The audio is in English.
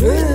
Move.